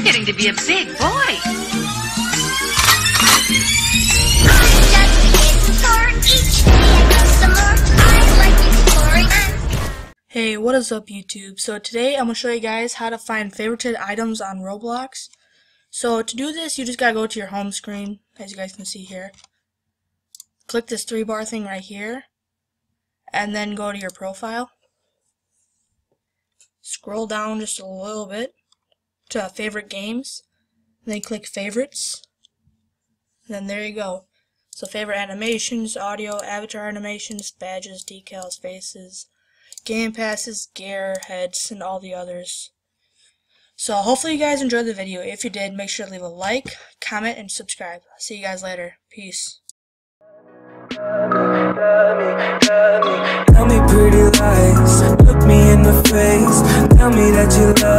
You're getting to be a big boy. Hey, what is up YouTube? So today I'm going to show you guys how to find favorited items on Roblox. So to do this, you just gotta go to your home screen, as you guys can see here. Click this three bar thing right here, and then go to your profile. Scroll down just a little bit to uh, favorite games, then click favorites, and then there you go. So favorite animations, audio, avatar animations, badges, decals, faces, game passes, gear, heads, and all the others. So hopefully you guys enjoyed the video. If you did, make sure to leave a like, comment, and subscribe. See you guys later. Peace. Tell me pretty lies, look me in the face Tell me that you love